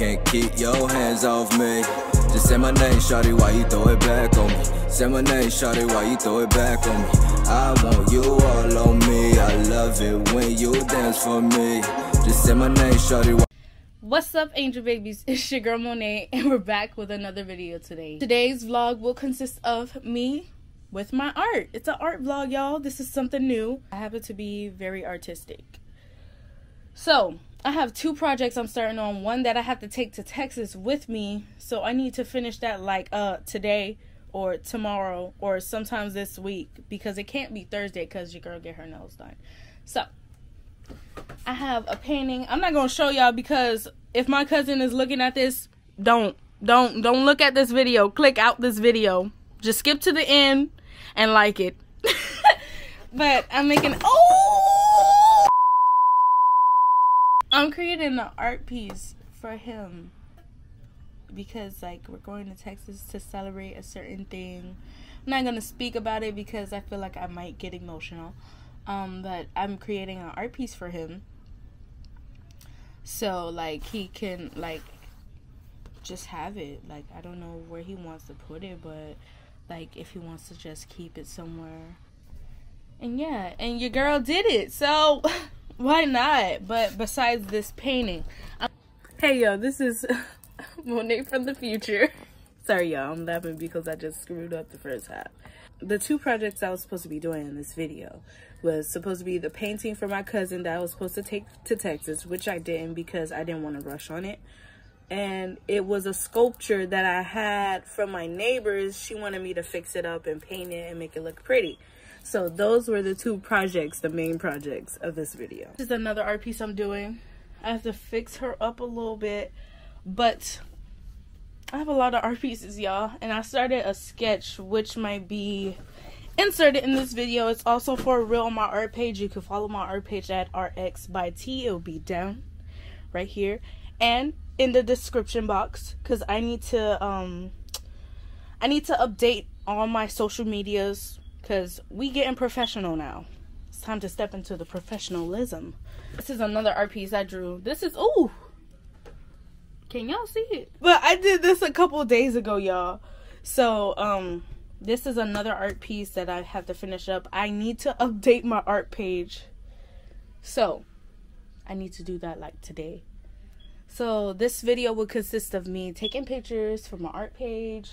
can't keep your hands off me. Just say my name, shawty, why you throw it back on me? Say my name, shawty, why you throw it back on me? I want you all on me. I love it when you dance for me. Just say my name, shawty. Why What's up, angel babies? It's your girl Monae, and we're back with another video today. Today's vlog will consist of me with my art. It's an art vlog, y'all. This is something new. I happen to be very artistic. So, I have two projects I'm starting on. One that I have to take to Texas with me. So, I need to finish that like uh today or tomorrow or sometimes this week because it can't be Thursday because your girl get her nails done. So, I have a painting. I'm not gonna show y'all because if my cousin is looking at this, don't don't don't look at this video. Click out this video. Just skip to the end and like it. but I'm making oh I'm creating an art piece for him because like we're going to Texas to celebrate a certain thing. I'm not gonna speak about it because I feel like I might get emotional. Um, but I'm creating an art piece for him. So like he can like just have it. Like I don't know where he wants to put it, but like if he wants to just keep it somewhere. And yeah, and your girl did it. So why not? But besides this painting, I'm- hey yo, this is Monae from the future. Sorry y'all, I'm laughing because I just screwed up the first half. The two projects I was supposed to be doing in this video was supposed to be the painting for my cousin that I was supposed to take to Texas, which I didn't because I didn't want to rush on it. And it was a sculpture that I had from my neighbors. She wanted me to fix it up and paint it and make it look pretty. So those were the two projects, the main projects of this video. This is another art piece I'm doing. I have to fix her up a little bit, but I have a lot of art pieces, y'all. And I started a sketch, which might be inserted in this video. It's also for real on my art page. You can follow my art page at RX by T. It'll be down right here. And in the description box. Cause I need to um I need to update all my social medias because we getting professional now. It's time to step into the professionalism. This is another art piece I drew. This is ooh. Can y'all see it? But I did this a couple days ago, y'all. So, um, this is another art piece that I have to finish up. I need to update my art page. So, I need to do that like today. So, this video will consist of me taking pictures for my art page,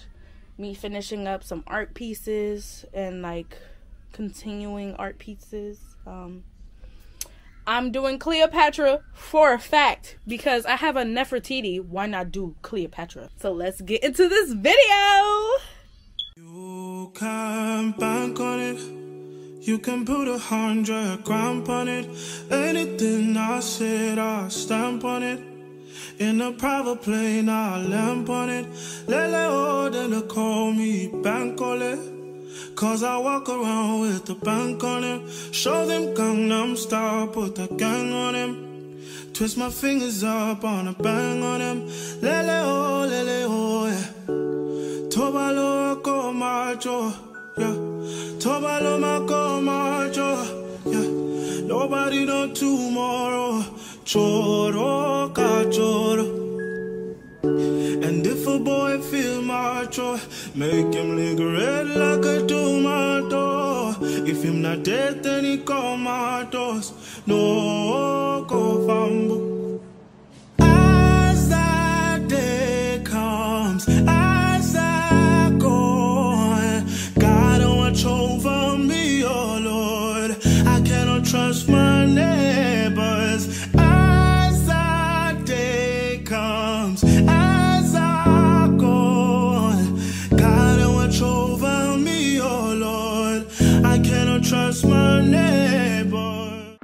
me finishing up some art pieces, and like continuing art pieces. Um, I'm doing Cleopatra for a fact because I have a Nefertiti. Why not do Cleopatra? So let's get into this video. You can bank on it. You can put a hundred grand on it. Anything I said, I stamp on it. In a private plane, I lamp on it. Lele oh, then they call me bank on it. Cause I walk around with the bank on him. Show them Gangnam Style, put the gang on him. Twist my fingers up on a bang on him. Lele oh, lele oh, yeah. Tobalo ko macho, yeah. Tobalo mako macho, yeah. Nobody know tomorrow. Choro And if a boy feel my macho, make him lick red like a tomato. If him not dead, then he comatose. No go fambo. Trust my neighbor.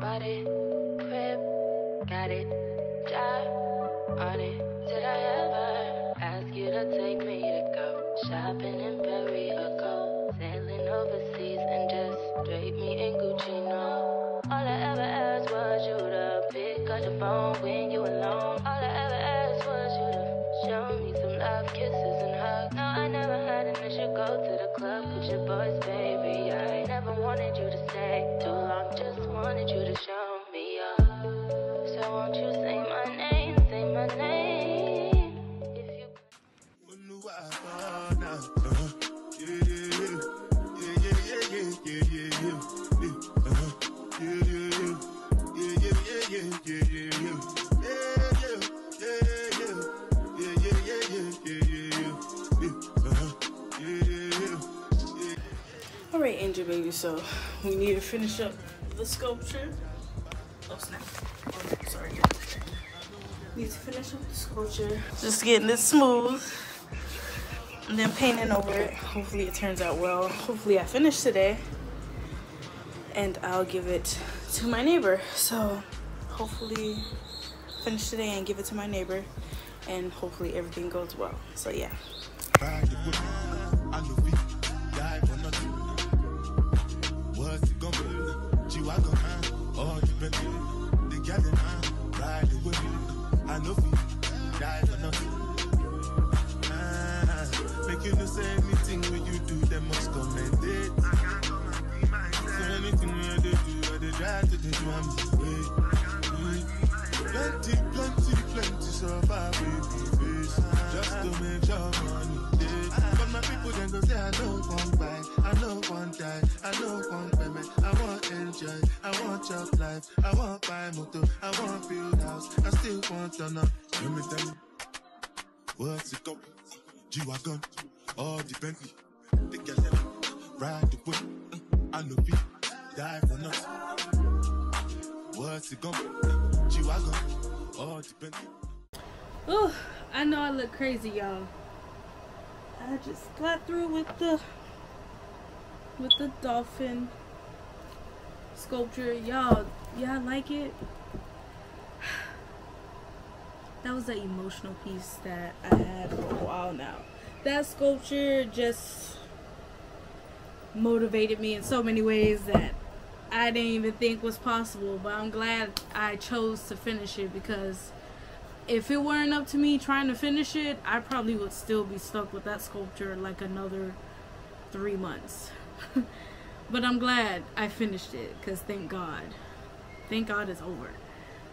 Body, got it, on it. Did I ever ask you to take me to go shopping in Paris in Gucci no. All I ever asked was you to pick up your phone when you alone. All I ever asked was you to show me some love, kisses, and hugs. No, I never had an issue. Go to the club with your boys, baby. I never wanted you to stay too long. Just wanted you to show. Baby. So we need to finish up the sculpture. Oh snap! Oh, sorry. Need to finish up the sculpture. Just getting it smooth, and then painting over it. Hopefully it turns out well. Hopefully I finish today, and I'll give it to my neighbor. So hopefully finish today and give it to my neighbor, and hopefully everything goes well. So yeah. Way. Plenty, plenty, plenty survive face just to make your money. But my people then go say I know one buy, I know one die, I know one payment. I want enjoy, I want job life, I want buy motor, I want build house, I still want to know. Let me tell you, what's it go? G wagon, all the Bentley, the them ride the whip. I know we die for nothing. What's it gonna the Ooh, I know I look crazy, y'all. I just got through with the with the dolphin sculpture. Y'all, y'all like it? That was an emotional piece that I had for a while now. That sculpture just motivated me in so many ways that I didn't even think was possible. But I'm glad I chose to finish it because if it weren't up to me trying to finish it, I probably would still be stuck with that sculpture like another three months. but I'm glad I finished it because thank God. Thank God it's over.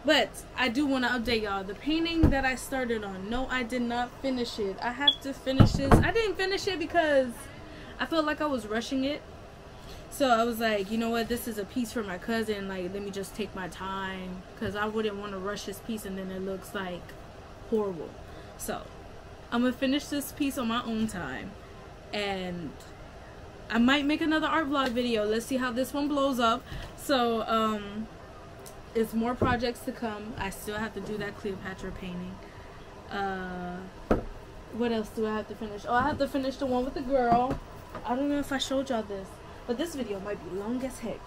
But I do want to update y'all. The painting that I started on, no, I did not finish it. I have to finish this. I didn't finish it because I felt like I was rushing it. So I was like, you know what, this is a piece for my cousin. Like, let me just take my time. Because I wouldn't want to rush this piece and then it looks like horrible. So I'm to finish this piece on my own time. And I might make another art vlog video. Let's see how this one blows up. So, um, it's more projects to come. I still have to do that Cleopatra painting. Uh, what else do I have to finish? Oh, I have to finish the one with the girl. I don't know if I showed y'all this. But this video might be long as heck.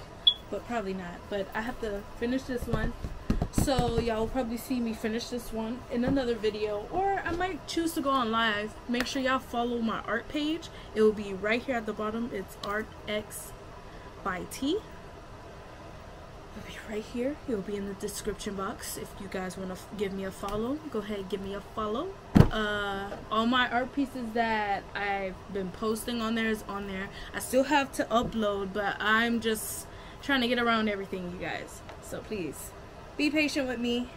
But probably not. But I have to finish this one. So y'all will probably see me finish this one in another video. Or I might choose to go on live. Make sure y'all follow my art page. It will be right here at the bottom. It's ArtX by T. It'll be right here. It will be in the description box. If you guys want to give me a follow, go ahead give me a follow. Uh, all my art pieces that I've been posting on there is on there. I still have to upload, but I'm just trying to get around everything, you guys. So please, be patient with me,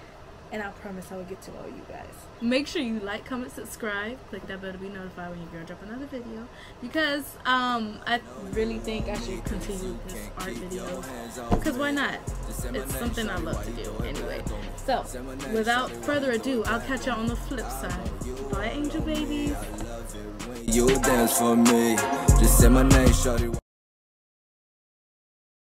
and I promise I will get to all you guys. Make sure you like, comment, subscribe. Click that bell to be notified when your girl drop another video. Because um, I really think I should continue this art video. Because why not? It's something I love to do anyway. So, without further ado, I'll catch y'all on the flip side. Bye, angel babies. You dance for me. Just say my name, shorty.